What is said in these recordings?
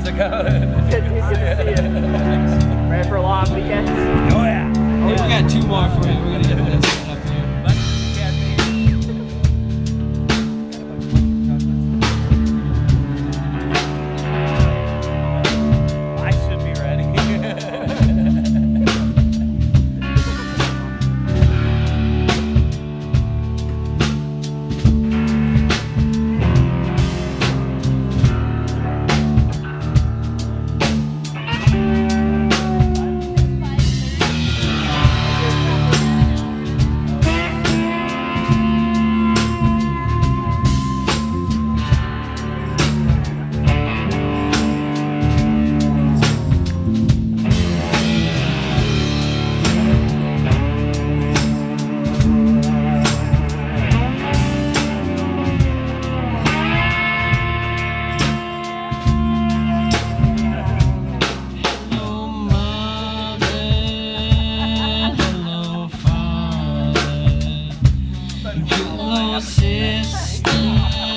months ago. Ready for a long weekend? Oh yeah. Oh, yeah. We got two more for you. We're gonna get this. sister.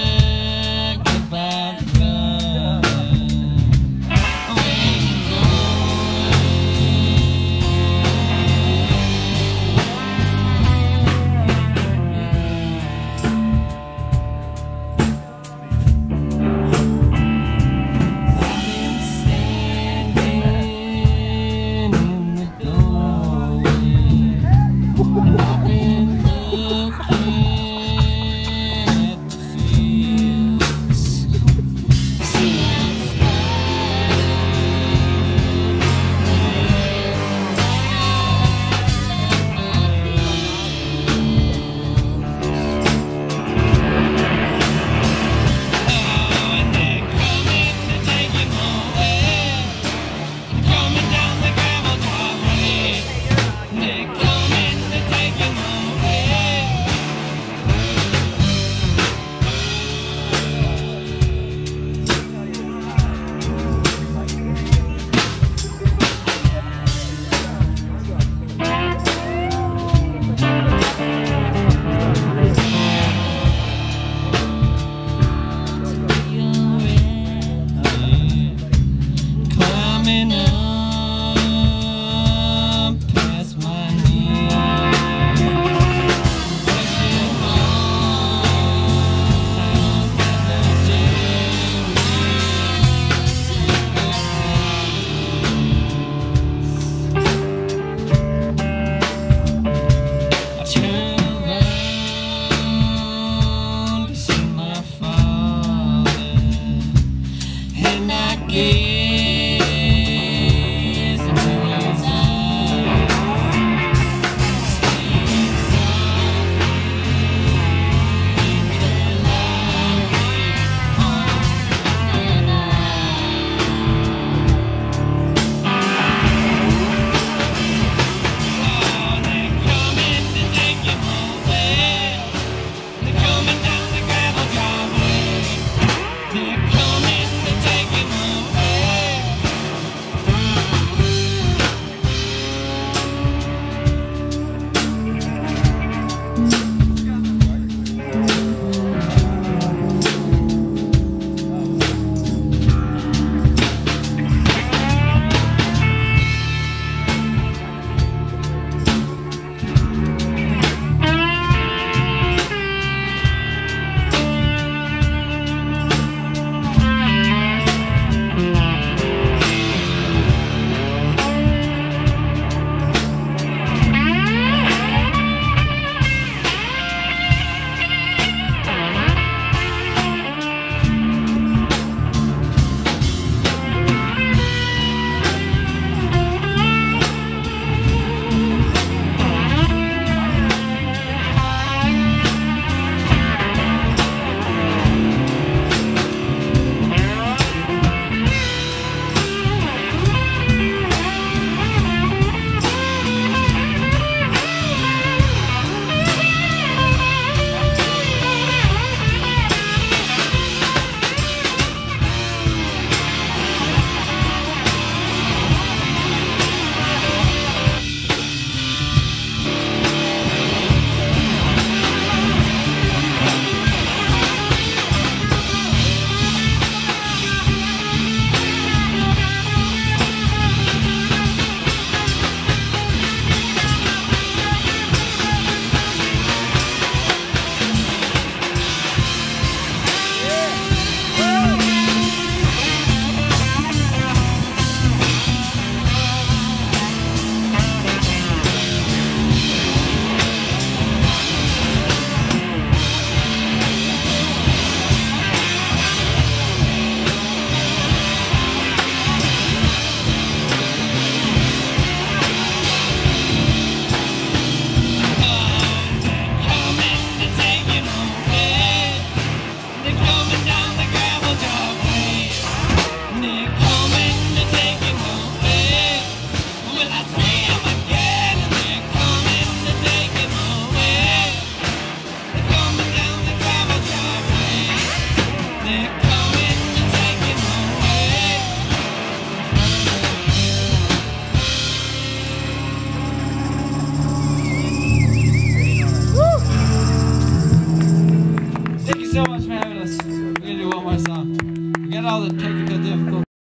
and I gave.